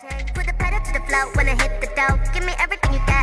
Put the pedal to the flow when I hit the dough. Give me everything. you got.